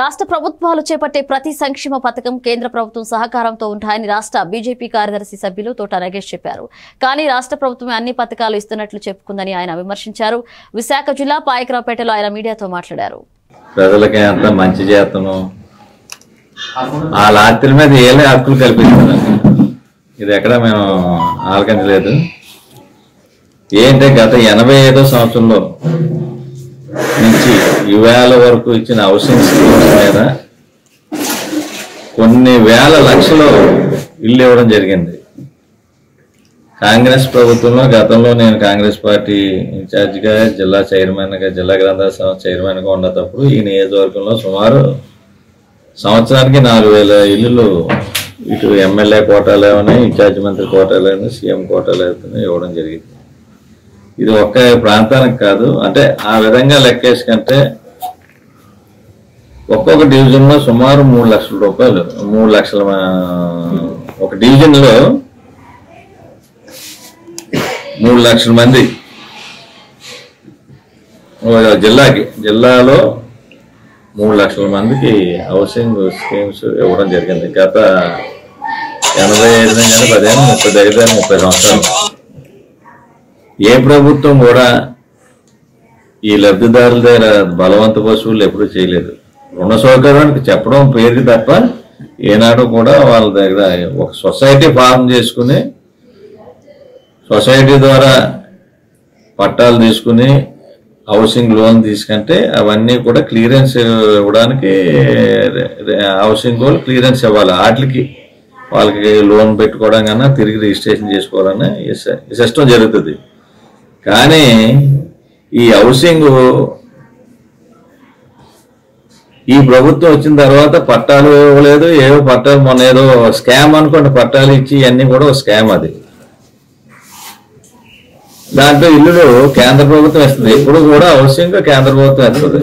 రాష్ట్ర ప్రభుత్వాలు చేపట్టే ప్రతి సంక్షేమ పథకం కేంద్ర ప్రభుత్వం సహకారంతో ఉంటాయని రాష్ట్ర బీజేపీ కార్యదర్శి సభ్యులు తోట నగేష్ చెప్పారు. కానీ రాష్ట్ర ప్రభుత్వమే అన్ని పథకాలు ఇస్తున్నట్లు చెప్పుకుందని ఆయన విమర్శించారు. విశాఖ జిల్లా పాయకరావుపేటలో ఆయన మీడియాతో మాట్లాడారు. ప్రజలకి అంత మంచి చేతను ఆ మీద హక్కులు ఇది ఎక్కడ మేము ఆలకించలేదు. ఏంటంటే గత ఎనభై ఐదో సంవత్సరంలో నుంచి ఈవేళ వరకు ఇచ్చిన హౌసింగ్ స్కీమ్స్ మీద కొన్ని వేల లక్షలు ఇల్లు ఇవ్వడం జరిగింది. కాంగ్రెస్ ప్రభుత్వంలో గతంలో నేను కాంగ్రెస్ పార్టీ ఇన్ఛార్జిగా జిల్లా చైర్మన్గా జిల్లా గ్రంథాల చైర్మన్గా ఉన్నప్పుడు ఈ నియోజకవర్గంలో సుమారు సంవత్సరానికి నాలుగు వేల ఇల్లులు ఇటు ఎమ్మెల్యే కోటాలు ఏమైనా ఇన్ఛార్జ్ మంత్రి కోటాలు అయినా సీఎం కోటాలు అయినా ఇవ్వడం జరిగింది. ఇది ఒక్క ప్రాంతానికి కాదు. అంటే ఆ విధంగా లెక్కేసుకంటే ఒక్కొక్క డివిజన్లో సుమారు మూడు లక్షల రూపాయలు మూడు లక్షల మా- ఒక డివిజన్లో మూడు లక్షల మంది. జిల్లాకి జిల్లాలో మూడు లక్షల మందికి హౌసింగ్ స్కీమ్స్ ఇవ్వడం జరిగింది. గత ఎనభై ఐదు నుంచి పదిహేను ముప్పై దగ్గర ముప్పై సంవత్సరాలు. ఏ ప్రభుత్వం కూడా ఈ లబ్ధిదారుల దగ్గర బలవంత పశువులు ఎప్పుడూ చేయలేదు రుణ సౌకర్యానికి చెప్పడం పేరు తప్ప ఏనాడు కూడా వాళ్ళ దగ్గర ఒక సొసైటీ ఫామ్ చేసుకుని సొసైటీ ద్వారా పట్టాలు తీసుకుని హౌసింగ్ లోన్ తీసుకుంటే అవన్నీ కూడా క్లియరెన్స్ ఇవ్వడానికి హౌసింగ్ వాళ్ళు క్లియరెన్స్ ఇవ్వాలి వాటికి వాళ్ళకి లోన్ పెట్టుకోవడం కన్నా తిరిగి రిజిస్ట్రేషన్ చేసుకోవాలని సిస్టమ్ జరుగుతుంది కానీ ఈ హౌసింగ్ ఈ ప్రభుత్వం వచ్చిన తర్వాత పట్టాలు ఇవ్వలేదు ఏవో పట్టాలు మొన్న ఏదో స్కామ్ అనుకోండి పట్టాలు ఇచ్చి ఇవన్నీ కూడా స్కామ్ అది. దాంట్లో ఇల్లులు కేంద్ర ప్రభుత్వం ఇస్తుంది. ఇప్పుడు కూడా హౌసింగ్ కేంద్ర ప్రభుత్వం ఇస్తుంది.